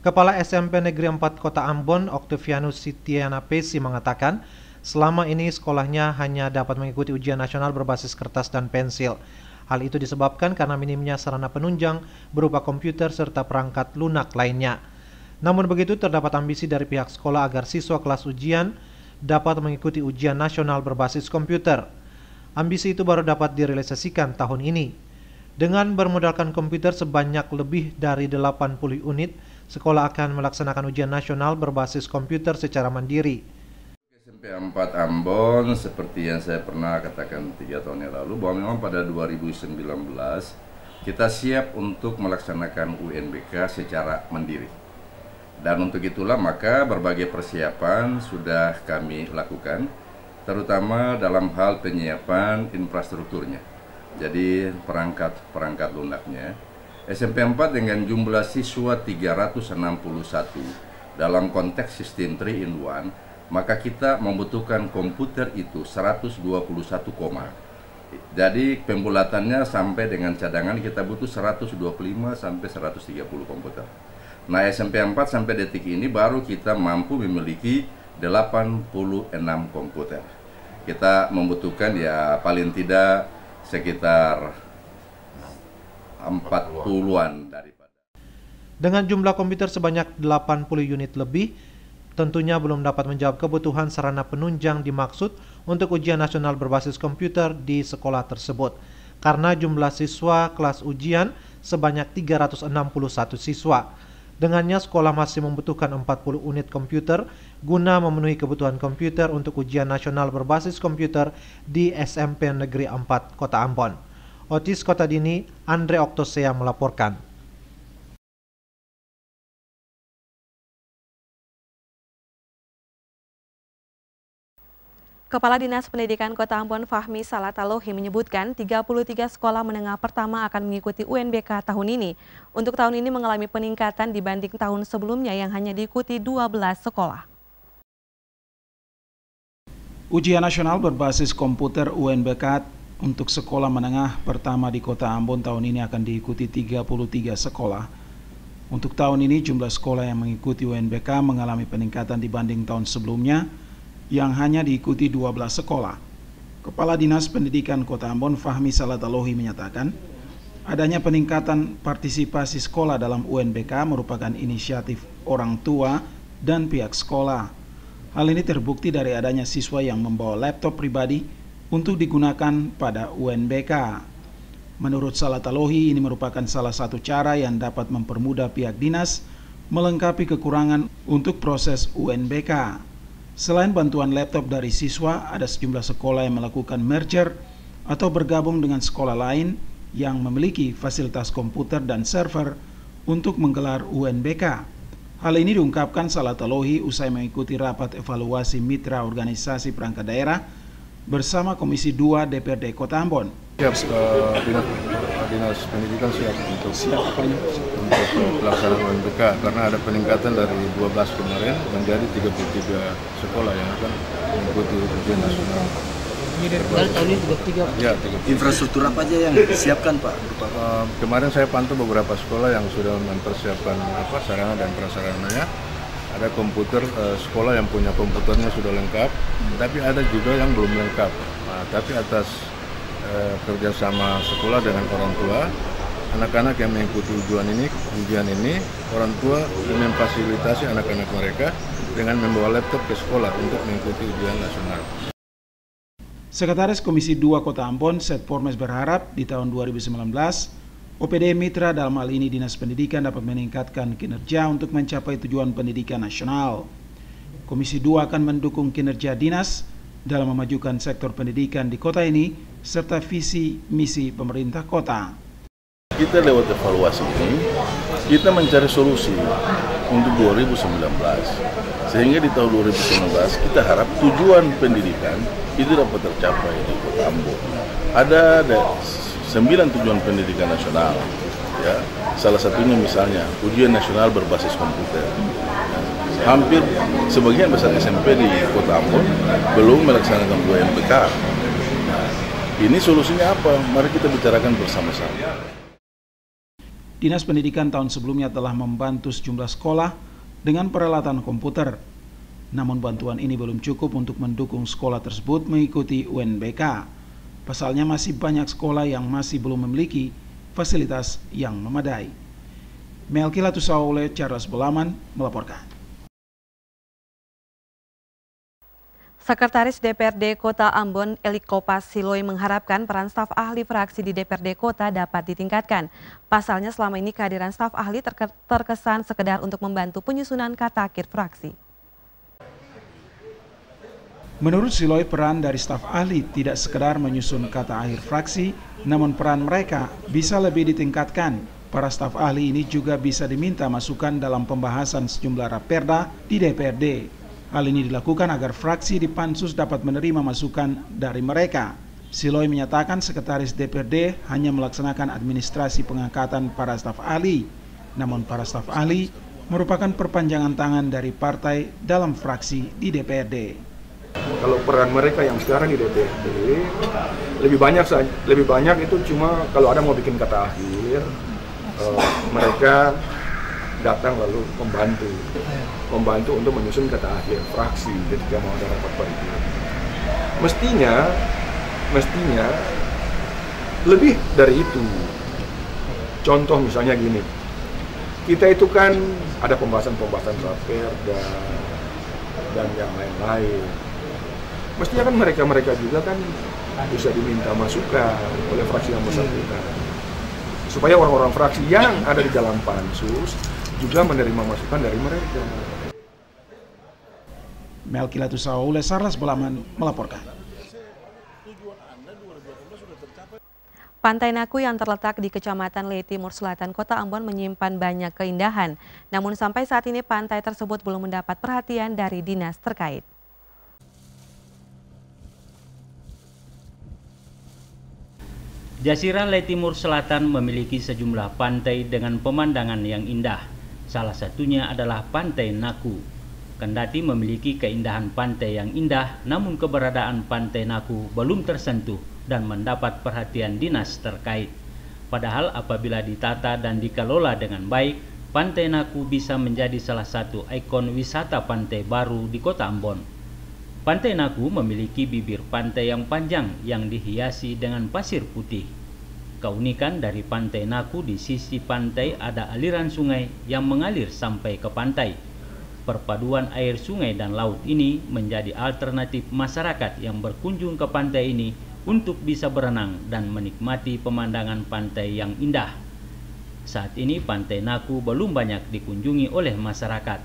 Kepala SMP Negeri 4 Kota Ambon, Octavianus Sitiana Pesi mengatakan, selama ini sekolahnya hanya dapat mengikuti ujian nasional berbasis kertas dan pensil. Hal itu disebabkan karena minimnya sarana penunjang berupa komputer serta perangkat lunak lainnya. Namun begitu terdapat ambisi dari pihak sekolah agar siswa kelas ujian dapat mengikuti ujian nasional berbasis komputer. Ambisi itu baru dapat direalisasikan tahun ini. Dengan bermodalkan komputer sebanyak lebih dari 80 unit, sekolah akan melaksanakan ujian nasional berbasis komputer secara mandiri. SMP SMP 4 Ambon seperti yang saya pernah katakan tiga tahun yang lalu bahwa memang pada 2019 kita siap untuk melaksanakan UNBK secara mandiri. Dan untuk itulah maka berbagai persiapan sudah kami lakukan terutama dalam hal penyiapan infrastrukturnya. Jadi perangkat-perangkat lunaknya. SMP 4 dengan jumlah siswa 361 dalam konteks sistem 3 in 1 maka kita membutuhkan komputer itu 121 koma. Jadi pembulatannya sampai dengan cadangan kita butuh 125 sampai 130 komputer. Nah SMP 4 sampai detik ini baru kita mampu memiliki 86 komputer. Kita membutuhkan ya paling tidak sekitar 40-an daripada. Dengan jumlah komputer sebanyak 80 unit lebih, tentunya belum dapat menjawab kebutuhan sarana penunjang dimaksud untuk ujian nasional berbasis komputer di sekolah tersebut. Karena jumlah siswa kelas ujian sebanyak 361 siswa. Dengannya sekolah masih membutuhkan 40 unit komputer guna memenuhi kebutuhan komputer untuk ujian nasional berbasis komputer di SMP Negeri 4 Kota Ambon. Otis Kota Dini, Andre Oktosea melaporkan. Kepala Dinas Pendidikan Kota Ambon Fahmi Salatalohi menyebutkan 33 sekolah menengah pertama akan mengikuti UNBK tahun ini. Untuk tahun ini mengalami peningkatan dibanding tahun sebelumnya yang hanya diikuti 12 sekolah. Ujian nasional berbasis komputer UNBK untuk sekolah menengah pertama di Kota Ambon tahun ini akan diikuti 33 sekolah. Untuk tahun ini jumlah sekolah yang mengikuti UNBK mengalami peningkatan dibanding tahun sebelumnya, yang hanya diikuti 12 sekolah. Kepala Dinas Pendidikan Kota Ambon Fahmi Salatalohi menyatakan, adanya peningkatan partisipasi sekolah dalam UNBK merupakan inisiatif orang tua dan pihak sekolah. Hal ini terbukti dari adanya siswa yang membawa laptop pribadi untuk digunakan pada UNBK. Menurut Salatalohi, ini merupakan salah satu cara yang dapat mempermudah pihak dinas melengkapi kekurangan untuk proses UNBK. Selain bantuan laptop dari siswa, ada sejumlah sekolah yang melakukan merger atau bergabung dengan sekolah lain yang memiliki fasilitas komputer dan server untuk menggelar UNBK. Hal ini diungkapkan Salatalohi usai mengikuti rapat evaluasi mitra organisasi perangkat daerah bersama Komisi 2 DPRD Kota Ambon. Siap, uh, dinas, dinas pendidikan siap untuk siap untuk pelaksanaan UNBK karena ada peningkatan dari 12 kemarin menjadi 33 sekolah yang akan mengikuti ujian nasional. Tahun ini 33? Ya, 33. Infrastruktur apa aja yang disiapkan Pak? Uh, kemarin saya pantau beberapa sekolah yang sudah mempersiapkan apa sarana dan prasarananya. Ada komputer uh, sekolah yang punya komputernya sudah lengkap, hmm. tapi ada juga yang belum lengkap. Nah, tapi atas uh, kerjasama sekolah dengan orang tua, anak-anak yang mengikuti ujian ini, ujian ini orang tua memfasilitasi anak-anak mereka dengan membawa laptop ke sekolah untuk mengikuti ujian nasional. Sekretaris Komisi 2 Kota Ambon, Set Pormes berharap di tahun 2019, OPD Mitra dalam hal ini Dinas Pendidikan dapat meningkatkan kinerja untuk mencapai tujuan pendidikan nasional. Komisi 2 akan mendukung kinerja dinas dalam memajukan sektor pendidikan di kota ini serta visi misi pemerintah kota. Kita lewat evaluasi ini, kita mencari solusi untuk 2019. Sehingga di tahun 2019 kita harap tujuan pendidikan itu dapat tercapai di Kota Ambon. Ada, ada 9 tujuan pendidikan nasional. Ya, salah satunya misalnya ujian nasional berbasis komputer. Hampir sebagian besar SMP di Kota Ambon belum melaksanakan UMPK. Nah, ini solusinya apa? Mari kita bicarakan bersama-sama. Dinas Pendidikan tahun sebelumnya telah membantu sejumlah sekolah dengan peralatan komputer. Namun bantuan ini belum cukup untuk mendukung sekolah tersebut mengikuti UNBK. Pasalnya masih banyak sekolah yang masih belum memiliki fasilitas yang memadai. Melki Latusaule Charles Belaman melaporkan. Sekretaris DPRD Kota Ambon Elikopas Siloi mengharapkan peran staf ahli fraksi di DPRD Kota dapat ditingkatkan. Pasalnya selama ini kehadiran staf ahli terkesan sekedar untuk membantu penyusunan kata akhir fraksi. Menurut Siloy, peran dari staf ahli tidak sekedar menyusun kata akhir fraksi, namun peran mereka bisa lebih ditingkatkan. Para staf ahli ini juga bisa diminta masukan dalam pembahasan sejumlah raperda di DPRD. Hal ini dilakukan agar fraksi di Pansus dapat menerima masukan dari mereka. Siloy menyatakan sekretaris DPRD hanya melaksanakan administrasi pengangkatan para staf ahli. Namun para staf ahli merupakan perpanjangan tangan dari partai dalam fraksi di DPRD. Kalau peran mereka yang sekarang di DPRD lebih banyak lebih banyak itu cuma kalau ada mau bikin kata akhir uh, mereka datang lalu membantu membantu untuk menyusun kata akhir fraksi ketika mau ada rapat paripurna. Mestinya mestinya lebih dari itu. Contoh misalnya gini, kita itu kan ada pembahasan-pembahasan raper dan dan yang lain-lain. Mestinya kan mereka-mereka juga kan bisa diminta masukan oleh fraksi yang bersangkutan. Supaya orang-orang fraksi yang ada di dalam pansus juga menerima masukan dari mereka. Melkilatus Saule Sarlas Bolaman melaporkan. Pantai Naku yang terletak di Kecamatan Le Timur Selatan, Kota Ambon menyimpan banyak keindahan. Namun sampai saat ini pantai tersebut belum mendapat perhatian dari dinas terkait. Jasira Le Timur Selatan memiliki sejumlah pantai dengan pemandangan yang indah. Salah satunya adalah Pantai Naku. Kendati memiliki keindahan pantai yang indah, namun keberadaan Pantai Naku belum tersentuh dan mendapat perhatian dinas terkait. Padahal apabila ditata dan dikelola dengan baik, Pantai Naku bisa menjadi salah satu ikon wisata pantai baru di kota Ambon. Pantai Naku memiliki bibir pantai yang panjang yang dihiasi dengan pasir putih. Keunikan dari Pantai Naku di sisi pantai ada aliran sungai yang mengalir sampai ke pantai. Perpaduan air sungai dan laut ini menjadi alternatif masyarakat yang berkunjung ke pantai ini untuk bisa berenang dan menikmati pemandangan pantai yang indah. Saat ini Pantai Naku belum banyak dikunjungi oleh masyarakat.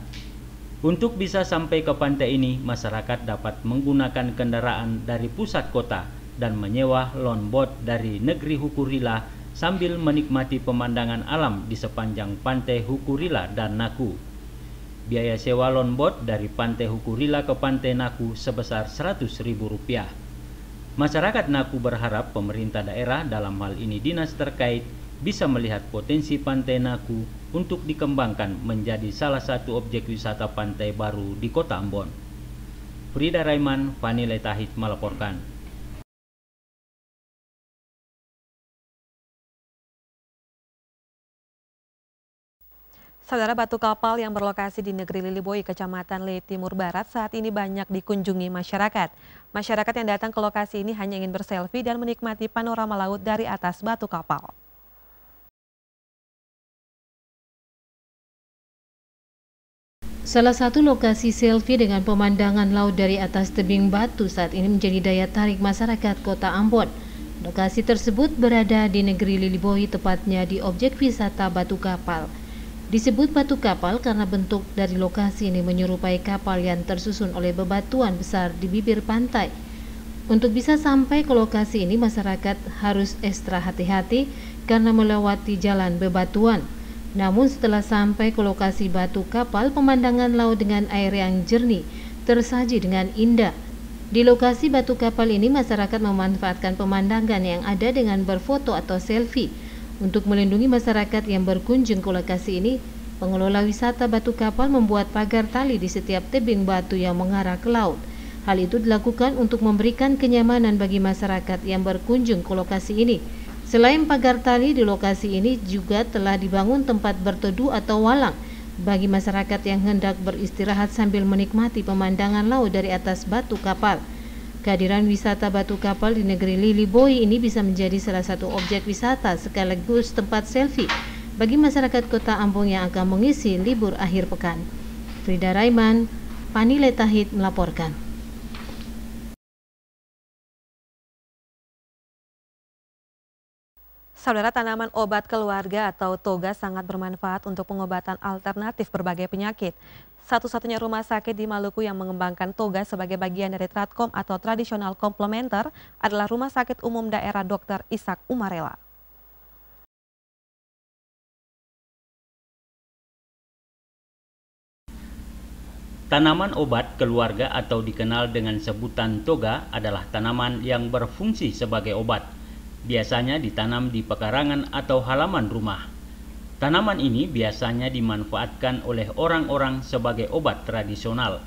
Untuk bisa sampai ke pantai ini, masyarakat dapat menggunakan kendaraan dari pusat kota dan menyewa longboat dari negeri Hukurila sambil menikmati pemandangan alam di sepanjang pantai Hukurila dan Naku. Biaya sewa longboat dari pantai Hukurila ke pantai Naku sebesar Rp100.000. Masyarakat Naku berharap pemerintah daerah dalam hal ini dinas terkait bisa melihat potensi pantai Naku untuk dikembangkan menjadi salah satu objek wisata pantai baru di kota Ambon. Frida Raiman, Fani Letahit melaporkan. Saudara batu kapal yang berlokasi di negeri Liliboy, Kecamatan Le Timur Barat saat ini banyak dikunjungi masyarakat. Masyarakat yang datang ke lokasi ini hanya ingin berselfie dan menikmati panorama laut dari atas batu kapal. Salah satu lokasi selfie dengan pemandangan laut dari atas tebing batu saat ini menjadi daya tarik masyarakat kota Ambon. Lokasi tersebut berada di negeri Liliboy, tepatnya di objek wisata batu kapal. Disebut batu kapal karena bentuk dari lokasi ini menyerupai kapal yang tersusun oleh bebatuan besar di bibir pantai. Untuk bisa sampai ke lokasi ini masyarakat harus ekstra hati-hati karena melewati jalan bebatuan. Namun setelah sampai ke lokasi batu kapal, pemandangan laut dengan air yang jernih tersaji dengan indah. Di lokasi batu kapal ini masyarakat memanfaatkan pemandangan yang ada dengan berfoto atau selfie untuk melindungi masyarakat yang berkunjung ke lokasi ini, pengelola wisata batu kapal membuat pagar tali di setiap tebing batu yang mengarah ke laut. Hal itu dilakukan untuk memberikan kenyamanan bagi masyarakat yang berkunjung ke lokasi ini. Selain pagar tali di lokasi ini juga telah dibangun tempat berteduh atau walang bagi masyarakat yang hendak beristirahat sambil menikmati pemandangan laut dari atas batu kapal. Kehadiran wisata batu kapal di negeri Liliboy ini bisa menjadi salah satu objek wisata sekaligus tempat selfie bagi masyarakat kota Ambon yang akan mengisi libur akhir pekan. Frida Raiman, Panile Tahid melaporkan. Saudara tanaman obat keluarga atau toga sangat bermanfaat untuk pengobatan alternatif berbagai penyakit. Satu-satunya rumah sakit di Maluku yang mengembangkan toga sebagai bagian dari Tratkom atau tradisional komplementer adalah Rumah Sakit Umum Daerah Dr. Ishak Umarela. Tanaman obat keluarga atau dikenal dengan sebutan toga adalah tanaman yang berfungsi sebagai obat. Biasanya ditanam di pekarangan atau halaman rumah. Tanaman ini biasanya dimanfaatkan oleh orang-orang sebagai obat tradisional.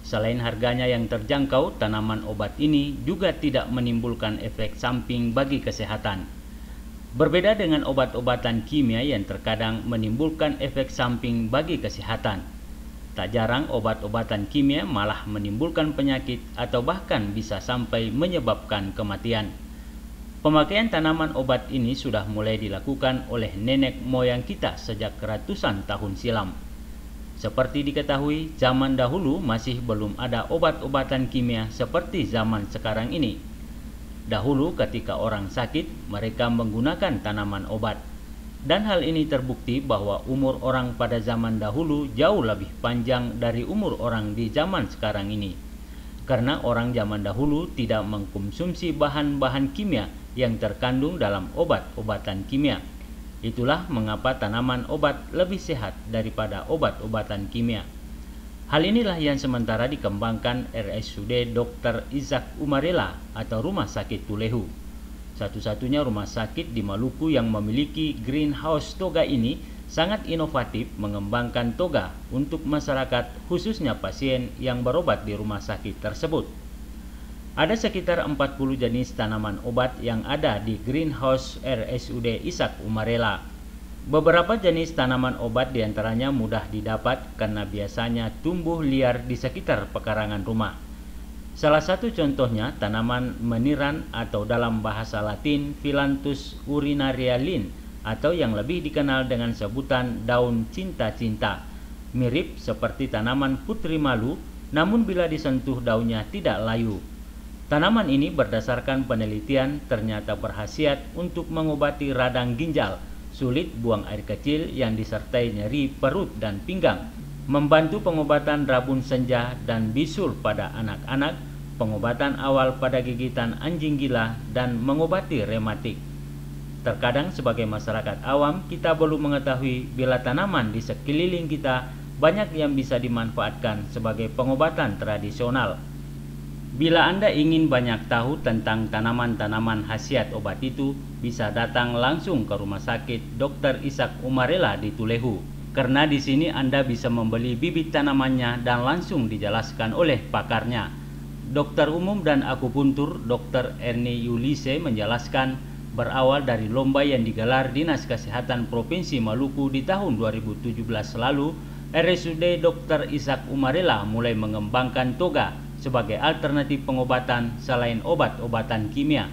Selain harganya yang terjangkau, tanaman obat ini juga tidak menimbulkan efek samping bagi kesehatan. Berbeda dengan obat-obatan kimia yang terkadang menimbulkan efek samping bagi kesehatan. Tak jarang obat-obatan kimia malah menimbulkan penyakit atau bahkan bisa sampai menyebabkan kematian. Pemakaian tanaman obat ini sudah mulai dilakukan oleh nenek moyang kita sejak ratusan tahun silam. Seperti diketahui, zaman dahulu masih belum ada obat-obatan kimia seperti zaman sekarang ini. Dahulu ketika orang sakit, mereka menggunakan tanaman obat. Dan hal ini terbukti bahwa umur orang pada zaman dahulu jauh lebih panjang dari umur orang di zaman sekarang ini. Karena orang zaman dahulu tidak mengkonsumsi bahan-bahan kimia yang terkandung dalam obat-obatan kimia. Itulah mengapa tanaman obat lebih sehat daripada obat-obatan kimia. Hal inilah yang sementara dikembangkan RSUD Dr. Izak Umarela atau Rumah Sakit Tulehu. Satu-satunya rumah sakit di Maluku yang memiliki greenhouse toga ini sangat inovatif mengembangkan toga untuk masyarakat khususnya pasien yang berobat di rumah sakit tersebut. Ada sekitar 40 jenis tanaman obat yang ada di greenhouse RSUD Isak Umarela. Beberapa jenis tanaman obat di antaranya mudah didapat karena biasanya tumbuh liar di sekitar pekarangan rumah. Salah satu contohnya tanaman meniran atau dalam bahasa Latin Philanthus urinarialin atau yang lebih dikenal dengan sebutan daun cinta-cinta. Mirip seperti tanaman putri malu, namun bila disentuh daunnya tidak layu. Tanaman ini berdasarkan penelitian ternyata berhasiat untuk mengobati radang ginjal, sulit buang air kecil yang disertai nyeri perut dan pinggang, membantu pengobatan rabun senja dan bisul pada anak-anak, pengobatan awal pada gigitan anjing gila, dan mengobati rematik. Terkadang sebagai masyarakat awam, kita belum mengetahui bila tanaman di sekeliling kita banyak yang bisa dimanfaatkan sebagai pengobatan tradisional. Bila Anda ingin banyak tahu tentang tanaman-tanaman khasiat obat itu, bisa datang langsung ke Rumah Sakit Dr. Ishak Umarela di Tulehu. Karena di sini Anda bisa membeli bibit tanamannya dan langsung dijelaskan oleh pakarnya. Dokter umum dan akupuntur Dr. Ernie Yulise menjelaskan berawal dari lomba yang digelar Dinas Kesehatan Provinsi Maluku di tahun 2017 lalu, RSUD Dr. Ishak Umarela mulai mengembangkan toga sebagai alternatif pengobatan selain obat-obatan kimia.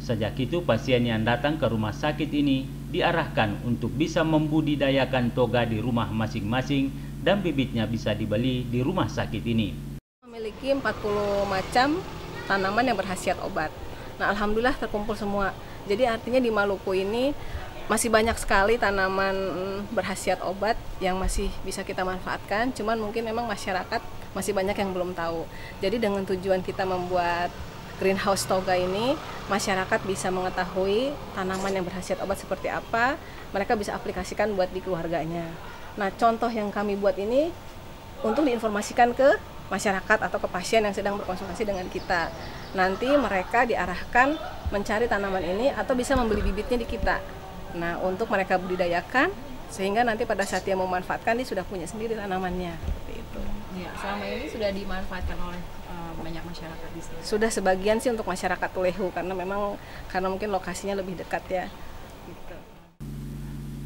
Sejak itu pasien yang datang ke rumah sakit ini diarahkan untuk bisa membudidayakan toga di rumah masing-masing dan bibitnya bisa dibeli di rumah sakit ini memiliki 40 macam tanaman yang berhasiat obat. Nah, alhamdulillah terkumpul semua. Jadi artinya di Maluku ini masih banyak sekali tanaman berhasiat obat yang masih bisa kita manfaatkan. Cuman mungkin memang masyarakat masih banyak yang belum tahu. Jadi dengan tujuan kita membuat greenhouse toga ini, masyarakat bisa mengetahui tanaman yang berhasiat obat seperti apa, mereka bisa aplikasikan buat di keluarganya. Nah, contoh yang kami buat ini untuk diinformasikan ke masyarakat atau ke pasien yang sedang berkonsultasi dengan kita. Nanti mereka diarahkan mencari tanaman ini atau bisa membeli bibitnya di kita. Nah, untuk mereka budidayakan sehingga nanti pada saat dia memanfaatkan dia sudah punya sendiri tanamannya. Ya, selama ini sudah dimanfaatkan oleh uh, banyak masyarakat di sini. Sudah sebagian sih untuk masyarakat Tulehu karena memang karena mungkin lokasinya lebih dekat ya. Gitu.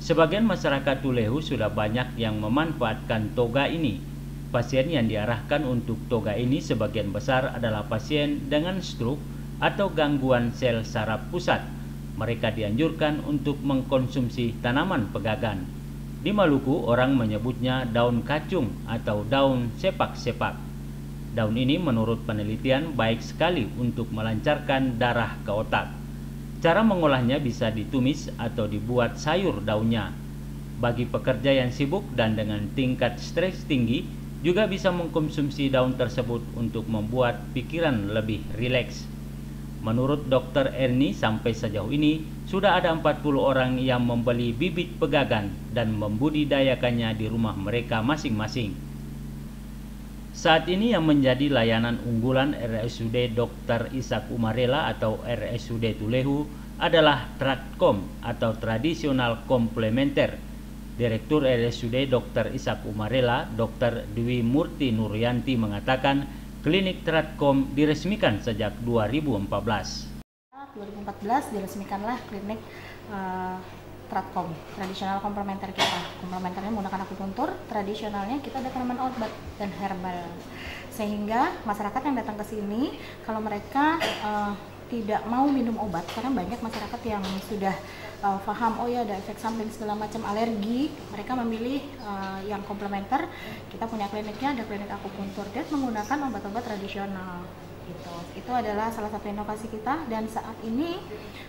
Sebagian masyarakat Tulehu sudah banyak yang memanfaatkan toga ini Pasien yang diarahkan untuk toga ini sebagian besar adalah pasien dengan stroke atau gangguan sel saraf pusat. Mereka dianjurkan untuk mengkonsumsi tanaman pegagan. Di Maluku, orang menyebutnya daun kacung atau daun sepak-sepak. Daun ini menurut penelitian baik sekali untuk melancarkan darah ke otak. Cara mengolahnya bisa ditumis atau dibuat sayur daunnya. Bagi pekerja yang sibuk dan dengan tingkat stres tinggi, juga bisa mengkonsumsi daun tersebut untuk membuat pikiran lebih rileks. Menurut Dr. Erni, sampai sejauh ini sudah ada 40 orang yang membeli bibit pegagan dan membudidayakannya di rumah mereka masing-masing. Saat ini yang menjadi layanan unggulan RSUD Dr. Isak Umarela atau RSUD Tulehu adalah Tratkom atau Tradisional Komplementer. Direktur RSUD Dr. Isak Umarela, Dr. Dwi Murti Nuryanti mengatakan klinik Tratkom diresmikan sejak 2014. 2014 diresmikanlah klinik uh, Tratkom, tradisional komplementer kita. Komplementernya menggunakan akupuntur, tradisionalnya kita ada tanaman obat dan herbal. Sehingga masyarakat yang datang ke sini, kalau mereka uh, tidak mau minum obat, karena banyak masyarakat yang sudah uh, paham oh ya ada efek samping segala macam alergi mereka memilih uh, yang komplementer kita punya kliniknya ada klinik akupuntur dan menggunakan obat-obat tradisional gitu itu adalah salah satu inovasi kita dan saat ini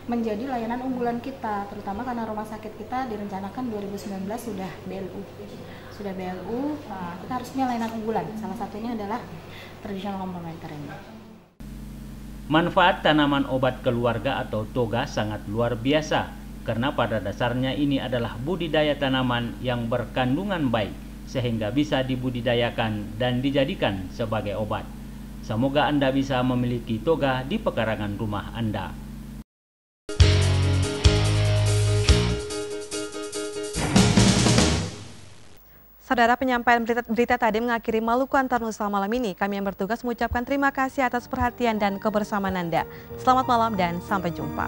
menjadi layanan unggulan kita terutama karena rumah sakit kita direncanakan 2019 sudah BLU sudah BLU nah, kita harus punya layanan unggulan. Salah satunya adalah tradisional komplementer ini Manfaat tanaman obat keluarga atau toga sangat luar biasa karena pada dasarnya ini adalah budidaya tanaman yang berkandungan baik sehingga bisa dibudidayakan dan dijadikan sebagai obat. Semoga Anda bisa memiliki toga di pekarangan rumah Anda. Saudara penyampaian berita, berita tadi mengakhiri Maluku Antar Nusa malam ini. Kami yang bertugas mengucapkan terima kasih atas perhatian dan kebersamaan Anda. Selamat malam dan sampai jumpa.